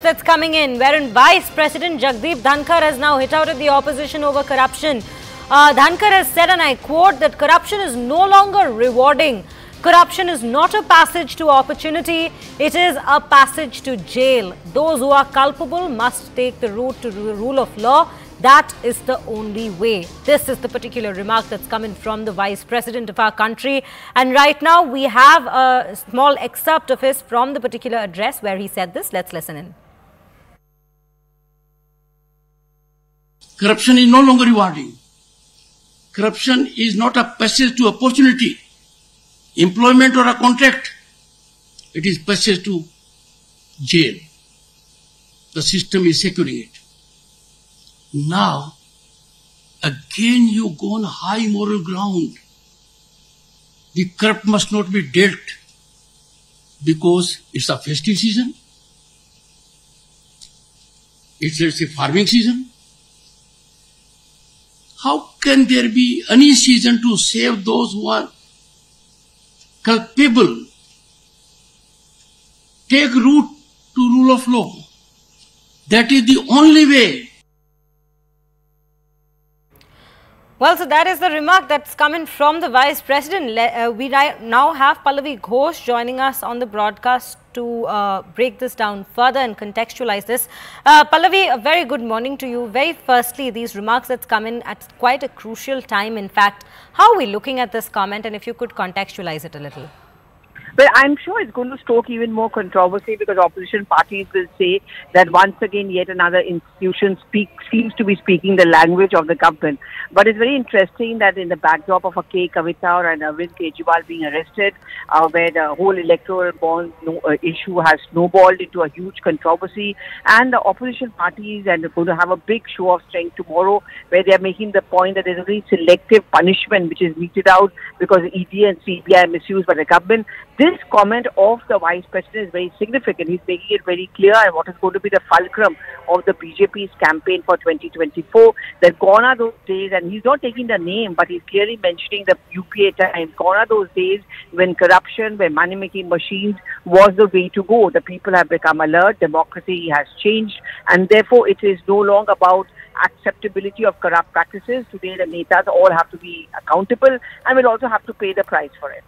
that's coming in, wherein Vice President Jagdeep Dhankhar has now hit out at the opposition over corruption. Uh, Dhankhar has said, and I quote, that corruption is no longer rewarding. Corruption is not a passage to opportunity, it is a passage to jail. Those who are culpable must take the route to the rule of law. That is the only way. This is the particular remark that's coming from the Vice President of our country. And right now, we have a small excerpt of his from the particular address where he said this. Let's listen in. Corruption is no longer rewarding. Corruption is not a passage to opportunity, employment or a contract. It is passage to jail. The system is securing it. Now, again you go on high moral ground. The corrupt must not be dealt because it's a festive season. It's, it's a farming season. How can there be any season to save those who are culpable? Take route to rule of law. That is the only way Well, so that is the remark that's coming from the Vice President. Uh, we now have Pallavi Ghosh joining us on the broadcast to uh, break this down further and contextualize this. Uh, Pallavi, a very good morning to you. Very firstly, these remarks that's come in at quite a crucial time. In fact, how are we looking at this comment and if you could contextualize it a little? But I'm sure it's going to stoke even more controversy because opposition parties will say that once again, yet another institution speak, seems to be speaking the language of the government. But it's very interesting that in the backdrop of a K. Kavitha and Arvind Kejriwal being arrested, uh, where the whole electoral bond no, uh, issue has snowballed into a huge controversy, and the opposition parties are going to have a big show of strength tomorrow, where they are making the point that there's a very selective punishment which is meted out because ED and CBI are misused by the government. This this comment of the Vice President is very significant. He's making it very clear and what is going to be the fulcrum of the BJP's campaign for 2024. That gone are those days, and he's not taking the name, but he's clearly mentioning the UPA times. Gone are those days when corruption, when money-making machines was the way to go. The people have become alert, democracy has changed, and therefore it is no longer about acceptability of corrupt practices. Today, the netas all have to be accountable and will also have to pay the price for it.